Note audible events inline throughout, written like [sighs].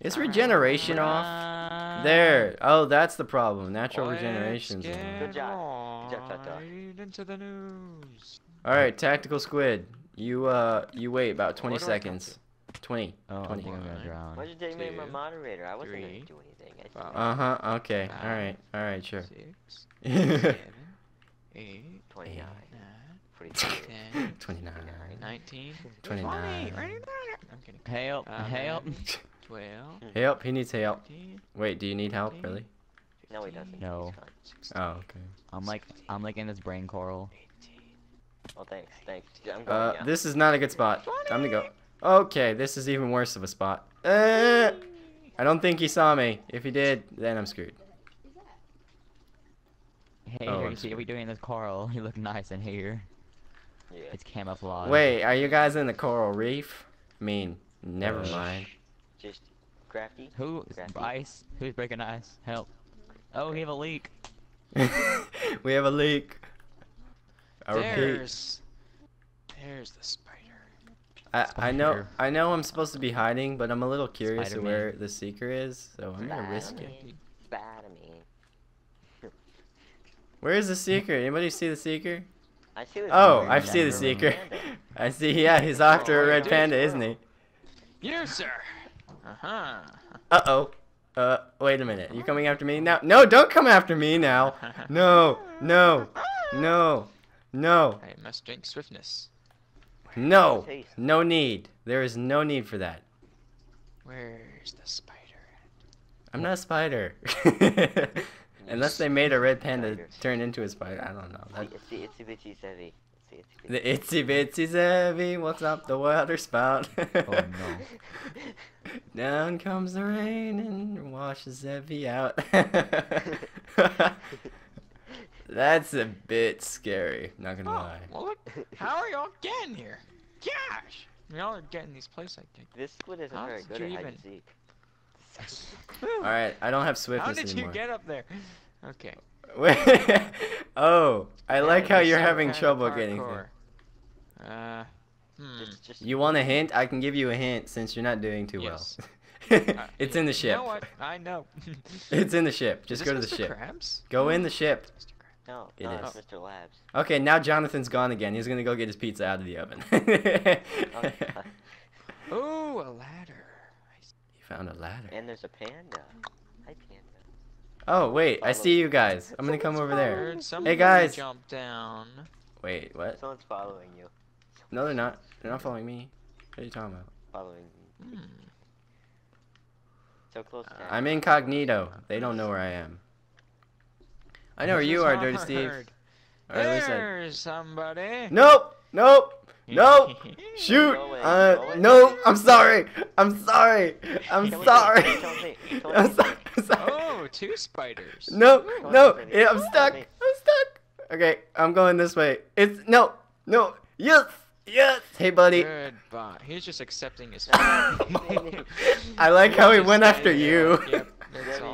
Is regeneration off? There. Oh, that's the problem. Natural regeneration's Let's on. get Good job. Good job, into the news. All right, tactical squid. You uh, you wait about 20 What do I count seconds. 20. Oh, I 20. think I'm gonna drown. Why did they make my moderator? I wasn't three, gonna do anything. Uh huh. Okay. All right. All right. Sure. Six, [laughs] seven, eight, 29, Yeah. nine, 43. 10, [laughs] 29. 19, 29. 20, right in there. I'm kidding. Help! Uh, help! [laughs] 12, Help. He needs help. Wait. Do you need help? Really? No, he doesn't. No. He's fine. 16, Oh. Okay. I'm like, I'm like in this brain coral. Oh, thanks, thanks. I'm going Uh, now. this is not a good spot. Time to go. Okay. This is even worse of a spot. Uh, I don't think he saw me. If he did, then I'm screwed. Hey, Oh, here, you see what we doing this coral? [laughs] You look nice in here. yeah. It's camouflage. Wait. Are you guys in the coral reef? I mean, never Uh, mind. Just crafty. Who? Crafty. Ice? Who's breaking ice? Help! Oh, we have a leak. [laughs] we have a leak. I repeat. There's, there's the spider. I, I know I know I'm supposed to be hiding, but I'm a little curious of Spider-Man. where the seeker is, so I'm gonna risk it. Spider-Man. Spider-Man. Where is the seeker? Anybody see the seeker? I see what Oh, I see the oh, Panda. seeker. [laughs] I see. Yeah, he's after Oh, a red panda, isn't he? You, sir. Uh-huh. Uh oh. Uh, wait a minute. You coming after me now? No, don't come after me now. [laughs] No, no, no, no, I must drink swiftness. no. No need. There is no need for that. Where's the spider? I'm not a spider. [laughs] Unless they made a red panda turn into a spider. I don't know. That, It's the itsy bitsy Zevy. It's the the itsy itsy bitsy what's up the water spout? Oh no. [laughs] Down comes the rain and washes Zevy out. [laughs] That's a bit scary, not gonna Oh, lie. well look, how are y'all getting here? Gosh! Y'all are getting these places, I think. This squid isn't How very good at hide even- [laughs] Alright, I don't have How swiftness did anymore. you get up there? Okay. [laughs] oh, I like how you're having trouble getting parkour. there. Uh, hmm. Just, just You want a hint? I can give you a hint since you're not doing too Yes. well. [laughs] Uh, it's in the You ship. know what? I know. [laughs] It's in the ship. Just go to the Mr. ship. Krabs? Go in the ship. Mr. No, It no, is. Mr. Labs. Okay, now Jonathan's gone again. He's gonna go get his pizza out of the oven. Oh, Ooh, a ladder. I see. he found a ladder. and there's a panda. Oh wait, I see you guys. I'm gonna come over there. Heard somebody guys. Jump down. Wait, what? Someone's following you. No, they're not. They're not following me. What are you talking about? Following you. Hmm. So close to I'm incognito. They don't know where I am. I know where you are, Dirty. Steve. Or at least There's somebody. Nope! Nope! Nope! [laughs] Shoot! Uh, no! I'm sorry! I'm sorry! I'm sorry! kill me, kill [laughs] me. I'm sorry! I'm [laughs] sorry! oh, two spiders. No! Go No! Yeah, I'm stuck! I'm stuck! Okay, I'm going this way. It's no! No! Yes! Yes! Hey, buddy! Goodbye. He's just accepting his. [laughs] I like how he went after you. Yep, that's all.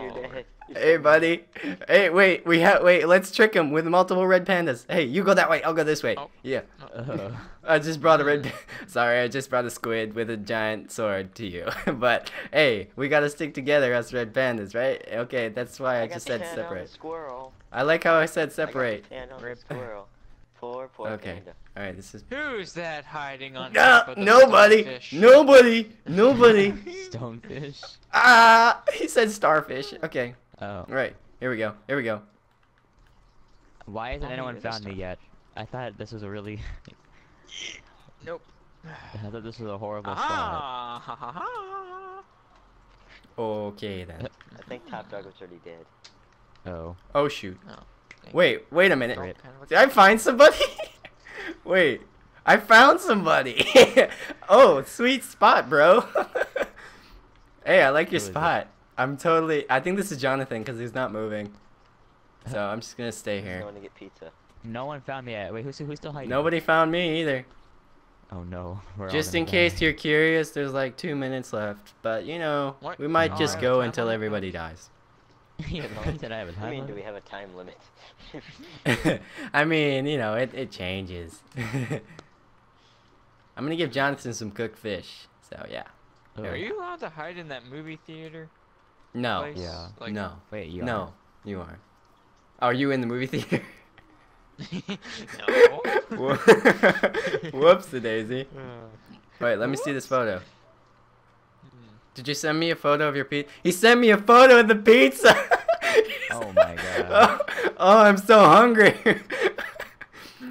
Dead. Hey, buddy. Hey, wait. We have wait. Let's trick him with multiple red pandas. Hey, you go that way. I'll go this way. Oh. Yeah. Uh, I just brought a red. [laughs] Sorry, I just brought a squid with a giant sword to you. [laughs] but hey, we gotta stick together as red pandas, right? Okay, that's why I, got just said hand on the separate. squirrel. I like how I said I got separate. the hand Rip. squirrel. Poor, poor Okay. panda. All right, this is. Who's that hiding on No, top of the nobody, stonefish? nobody, nobody. [laughs] stonefish. ah, he said starfish. Okay, Oh. all right. Here we go. Here we go. Why hasn't anyone found me yet? I thought this was a really. [laughs] Nope. [sighs] I thought this was a horrible spot. Ah, ha ha ha. Okay then. [laughs] I think Top Dog was already dead. Oh. Oh shoot. Thank Wait, wait a minute. you. Rip. Kind of Did I find somebody? [laughs] Wait, I found somebody. oh, sweet spot, bro. hey, I like your Who is it? spot. I'm totally. I think this is Jonathan because he's not moving. So I'm just gonna stay He's here. going to get pizza. No one found me yet. Wait, who's who's still hiding? Nobody found me either. Oh no. We're Just in case die. you're curious, there's like two minutes left. But you know, What? we might No, just go have time until limit? everybody dies. [laughs] yeah, he said I have a I time mean, do we have a time limit? [laughs] I mean, you know, it, it changes. [laughs] I'm gonna give Jonathan some cooked fish. So yeah. Are you allowed to hide in that movie theater No. place? Yeah. Like, no. Wait, you No. You are. Are you in the movie theater? [laughs] no. [laughs] [laughs] Whoops, Daisy. Uh, Wait, let me see this photo. hmm. Did you send me a photo of your pizza? He sent me a photo of the pizza. Oh my god. oh, oh, I'm so hungry.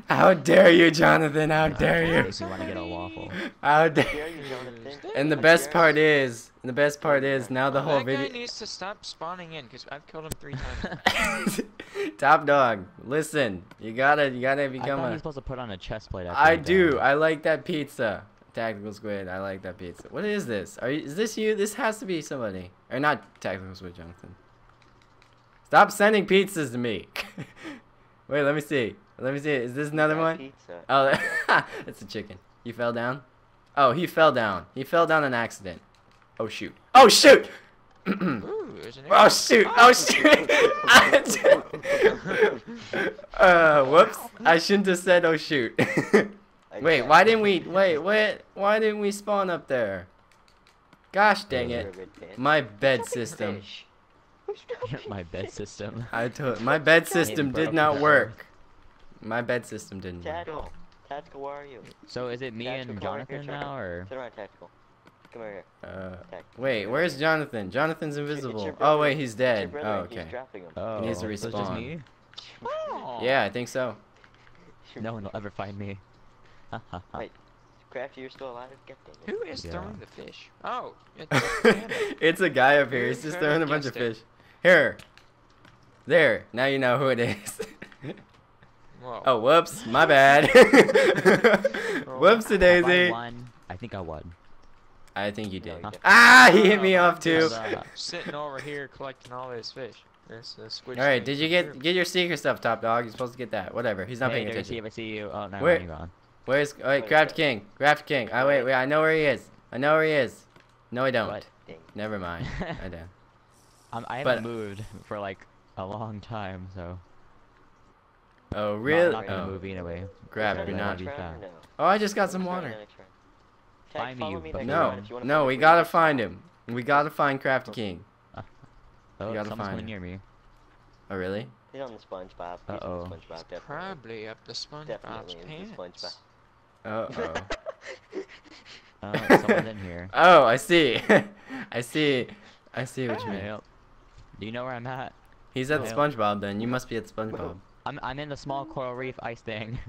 How dare you, Jonathan? How dare you? Makes me want to get a waffle. How Dare dare you, Jonathan? And the best part you. Is, the best part is now the Well, whole that guy video. needs to stop spawning in because I've killed him three times. [laughs] Top dog, listen, you gotta, you gotta I become thought a. he's supposed to put on a chest plate. after I do. died. I like that pizza. Tactical Squid. I like that pizza. What is this? Are you? Is this you? This has to be somebody. Or not Tactical Squid, Jonathan. Stop sending pizzas to me. [laughs] Wait, let me see. Let me see. Is this another one? Pizza. Oh, [laughs] it's a chicken. You fell down? Oh, he fell down. He fell down an accident. Oh shoot. Oh shoot! [clears throat] Ooh, Oh shoot! Oh [laughs] shoot! uh, whoops! I shouldn't have said oh shoot. [laughs] Wait, why didn't we? Wait, wait. Why didn't we spawn up there? Gosh dang it! a good fan. My bed system. fish. Who's dropping [laughs] my bed system. I told my bed system did not work. My bed system didn't work. Tactical. Tactical, where are you? So is it me Tactical, and come over here, Jonathan Jonathan. now, or? Turn around, Tactical. Come over here. Uh, Tactical. wait, where's Jonathan? Jonathan's It's your- it's your invisible. Oh wait, he's dead. Oh and He's okay. dropping him. Oh, needs to so it's respawn. me? Oh. Yeah, I think so. No one will ever find me. Ha, ha, ha. Wait. Crafty, you're still alive? Get dang. Who is Yeah. throwing the fish? Oh, [laughs] it's a it's a guy up here. He's just throwing a bunch of fish. Here. There. Now you know who it is. Whoa. [laughs] oh, whoops. My bad. [laughs] Whoops a Have I daisy. I think I won. I think you did. you. [laughs] Ah, he hit me off too. Huzzah. [laughs] Sitting over here collecting all this fish. This uh, squid. All right, did you get get your secret stuff, top dog? You're supposed to get that. Whatever. He's not hey, paying Dirty attention. Steve, I see you. Oh, no, Where- you're gone. Where's oh, wait, Wait, Craft. King? Craft King. I wait, wait. I know where he is. I know where he is. No, I don't. What? Never mind. [laughs] I don't. Um, I haven't moved for like a long time, so. Oh, really? I'm not gonna Oh, move anyway. crap, Is you're not. another turn or fast. no? Oh, I just got some Is there water. Another turn? Tag, Find me, you me No, you no, we gotta find him. We gotta find Crafty King. [laughs] Oh, gotta someone's find coming him. near me. Oh, really? He's on the SpongeBob. He's Uh-oh. on the SpongeBob. Definitely. Probably up the SpongeBob's Definitely in the pants. Uh [laughs] oh. Uh, someone's in here. [laughs] Oh, I see. I see. I see what you mean. Yep. Do you know where I'm at? He's at Yeah. SpongeBob then. You must be at SpongeBob. I'm I'm in the small coral reef ice thing.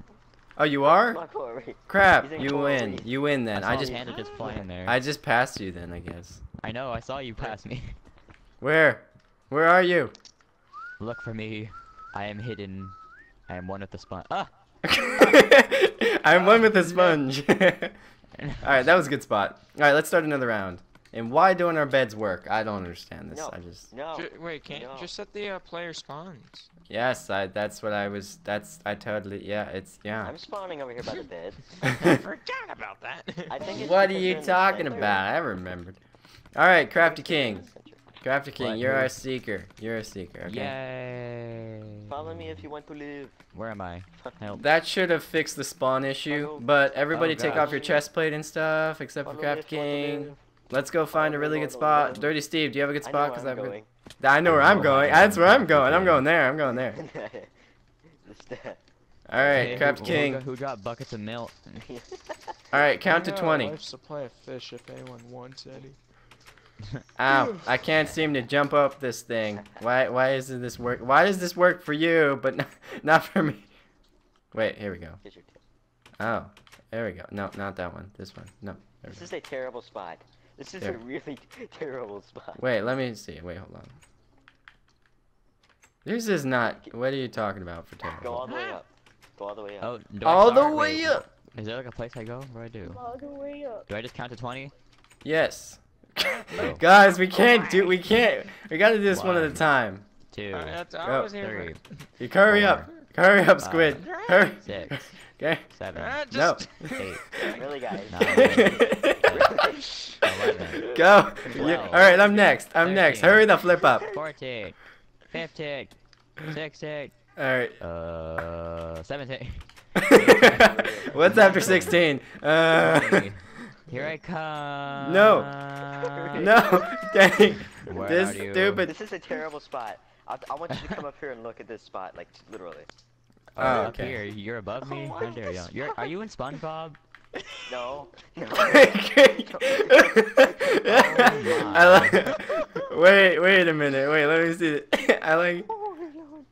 Oh, you are? Come on, Corey. Crap. You win. Reef. You win then. I I just Panda just flying there. I just passed you then, I guess. I know. I saw you pass me. [laughs] Where? Where are you? Look for me. I am hidden. I am one with the sponge. Ah! [laughs] I'm one with the [laughs] sponge. Alright, that was a good spot. Alright, let's start another round. And why don't our beds work? I don't understand this. No. I just No. Ju- wait, can't no. just set the uh, player spawns? Yes, I that's what I was that's I totally yeah, it's yeah. I'm spawning over here by the [laughs] bed. I Forgot about that. [laughs] I think it's what are you you're in the talking about? I remembered. Alright, Crafty King. Crafty King, What? you're Who? our seeker. You're a seeker, okay? Yay! Follow me if you want to live. Where am I? Help. That should have fixed the spawn issue, but everybody Oh, take off your chest plate and stuff, except for Follow me Crafty if you want to King. Live. Let's go find a really good spot. me. Dirty Steve, do you have a good spot? Cause I'm I've going. I know where I'm going. That's where I'm I'm going. I'm going. going there. I'm going there. [laughs] All right, Hey, Crafty who, who, got- dropped buckets of milk? [laughs] All right, count to I got a 20. life supply of fish if anyone wants any. [laughs] Ow! I can't seem to jump up this thing. Why? Why isn't this work? Why does this work for you, but not, not for me? Wait, here we go. Here's your tip. Oh, there we go. No, not that one. This one. No. This go. is a terrible spot. This is There. a really [laughs] terrible spot. Wait, let me see. Wait, hold on. This is not. What are you talking about for Go terrible? all the way up. Go all the way up. Oh, do I All the way Wait, up. Is there like a place I go? where I do? All the way up. Do I just count to 20? Yes. [laughs] Oh. Guys, we can't do. We can't. We gotta do this one at a time. Two, Uh, that's, I Go. was here three, You hurry up. Hurry up, Squid. Five. Hurry. six, Okay. seven, Uh, No. eight, [laughs] [laughs] Really, guys? [laughs] eleven, Go. You- Twelve. all right, I'm next. I'm next. Hurry the flip up. 14, 15, 16, All right. uh, 17, What's after 16? Uh, Here I come. No. No, dang. Where this are you? stupid. This is a terrible spot. I, I want you to come up here and look at this spot, like literally. Oh, Oh, up okay. here. You're above me. Oh How dare you? You're. Are you in SpongeBob? No. No. I like. Wait, wait a minute. Wait, let me see. [laughs] I like.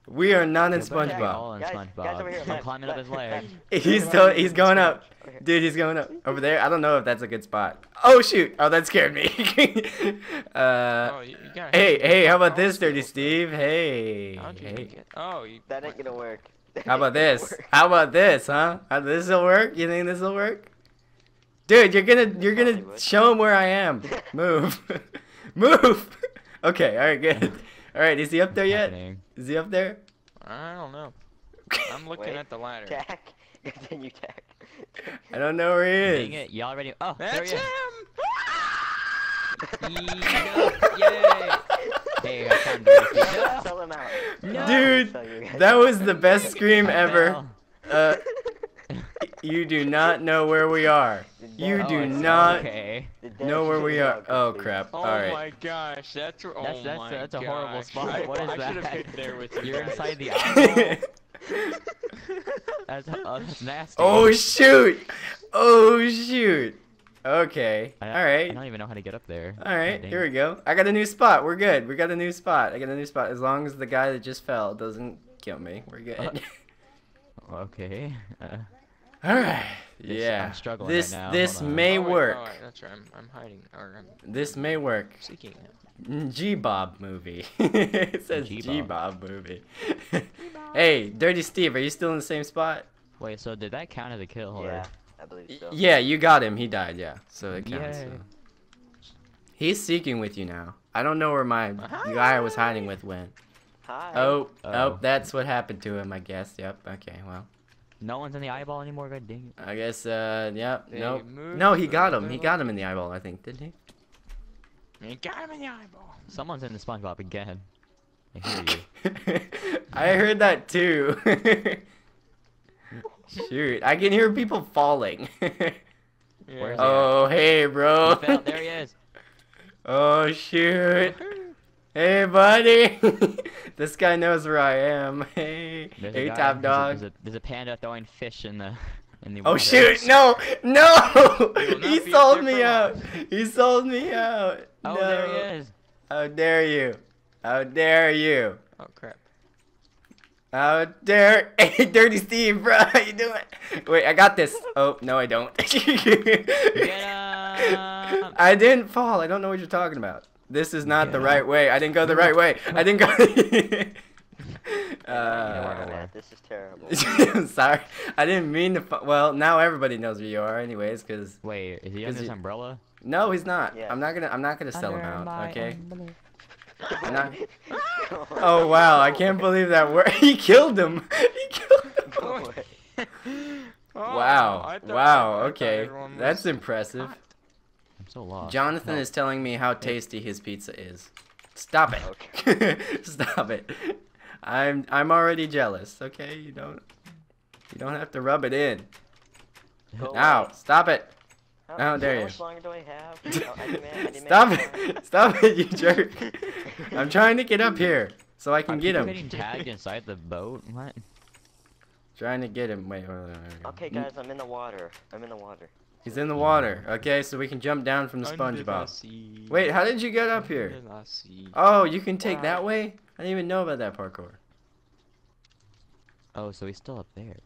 We are not in Yeah, but they're SpongeBob. all in Guys- SpongeBob. guys over here, I'm climbing up his left, leg. He's to, he's going up. Dude, he's going up. Over there? I don't know if that's a good spot. Oh, shoot. Oh, that scared me. [laughs] uh, Oh, you, you hey, hey, how about Oh, this, Dirty. Steve? Hey. How'd you hey. get? Oh, you. That ain't gonna work. That [laughs] How about this? work. How about this, huh? Uh, This'll work? You think this'll work? Dude, you're gonna you're gonna would. show him where I am. [laughs] Move. [laughs] Move. okay, alright, good. Alright, is he up there yet? Is he up there? I don't know. I'm looking Wait, at the ladder. Tack. Continue tack. I don't know where he is. Dang is. it! You already. Oh, there That's he him. is. Yee- Yay! Hey, I found Dirty Steve. No! Sell him out. No. Dude, Sell that was the best [laughs] scream ever. Uh, [laughs] you do not know where we are. You Oh, do it's not Okay. Know where we are. Oh please. crap! Oh my gosh, that's oh That's- that's- my that's a horrible gosh. spot. What is I that? there with you. You're guys. inside the [laughs] eyeball. That's, uh, that's nasty. oh shoot! Oh shoot! Okay. I, All I don't even know how to get up there. All right, God here we go. I got a new spot. We're good. We got a new spot. I got a new spot. As long as the guy that just fell doesn't kill me, we're good. Uh. [laughs] Okay. Uh, All right. This- Yeah. I'm struggling this right now. this Hold may Oh, wait, work. oh, wait, that's right. I'm, I'm hiding or I'm This may work. seeking it. G Bob movie. [laughs] it says G G-Bob. Movie. [laughs] hey, Dirty Steve, are you still in the same spot? wait, so did that count as a kill? Or? Yeah, I believe so. Yeah, you got him. He died. Yeah, so it counts. So. He's seeking with you now. I don't know where my guy I was hiding with went. Hi. Oh, oh, Oh. that's what happened to him, I guess. Yep. Okay. Well, No one's in the eyeball anymore. God dang it. I guess. Uh, yep. They No. moved No, he got him. He got him in the eyeball. I think, didn't he? He got him in the eyeball. Someone's in the SpongeBob again. I hear you. [laughs] I heard that too. [laughs] Shoot, I can hear people falling. [laughs] Yeah. Where's he oh, hey, He bro. fell. There he is. [laughs] Oh, shoot. Hey, buddy. [laughs] this guy knows where I am. Hey, There's hey, guy- top dog. There's a, there's a panda throwing fish in the in the Oh water. shoot! No, no! he sold me out. He sold me out. Oh, no. there he is. How dare you? How dare you? Oh crap. How dare? Hey, Dirty Steve, bro, [laughs] how you doing? Wait, I got this. Oh no, I don't. [laughs] Get! I didn't fall. I don't know what you're talking about. This is not the Get right way. I didn't go the right way. I didn't go. [laughs] Uh, uh, man, this is terrible. I'm sorry. I didn't mean to. Fa- well, now everybody knows where you are, anyways. Cause Wait, is he Is under this he- umbrella? no, he's not. Yeah. I'm not gonna. I'm not gonna sell him out. Okay. umbrella. I'm. [laughs] Oh wow! I can't believe that. Word. [laughs] He killed him. He killed him. [laughs] Oh, Wow. Wow. Okay. That's impressive. I'm so lost. Jonathan No. is telling me how tasty his pizza is. Stop it. Okay. Stop it. I'm I'm already jealous. Okay, you don't you don't have to rub it in. Go Ow! Stop it. Oh, oh, how, How dare how you. much longer do I have? [laughs] Oh, I demand- I demand Stop more. it. [laughs] Stop it, you jerk. [laughs] I'm trying to get up here so I Are can get people him. getting tagged inside the boat? What? Trying to get him. Wait, wait, wait, wait. Okay, guys, I'm in the water. I'm in the water. He's in the water. Okay, so we can jump down from the SpongeBob. Wait, how did you get up here? Under the sea. Oh, you can take Wow. that way? I didn't even know about that parkour. Oh, so he's still up there.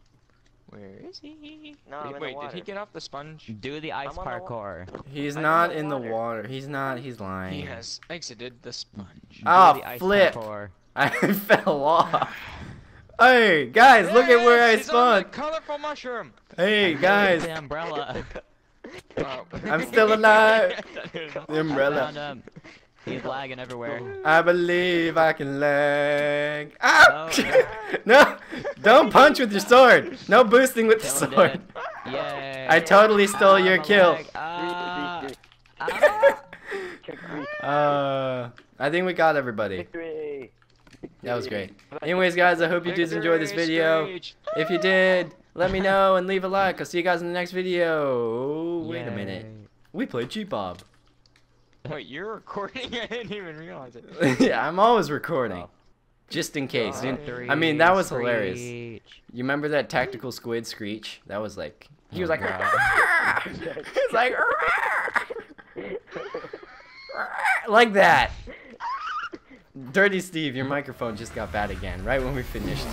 Where is he? No, I'm wait, the wait did he get off the sponge? Do the ice I'm the parkour. He's I'm not in the water. water. He's not. He's lying. He has exited the sponge. Ah, Do the flip. parkour. [laughs] I fell off. Hey guys, look at where I Yes, he's on the spawned. colorful mushroom. Hey guys, The umbrella. Oh. [laughs] I'm still alive. the I [laughs] umbrella. Found him. He's lagging everywhere. I believe I can lag. Ah! Oh, [laughs] no, don't punch with your sword. No boosting with the Kill him sword. dead. Yay. I totally stole Ah, your kill. leg. Ah. Ah. Uh, I think we got everybody. Victory! That was great. Anyways, guys, I hope you did enjoy this video. If you did, let me know and leave a like. I'll see you guys in the next video. Wait a minute. We played Cheap Bob. [laughs] Wait, you're recording? [laughs] I didn't even realize it. [laughs] yeah, I'm always recording. Oh. Just in case. God. dude. I mean, that was Screech. hilarious. You remember that tactical squid screech? That was like he was Oh, like God. He's like like that. Dirty Steve, your microphone just got bad again right when we finished.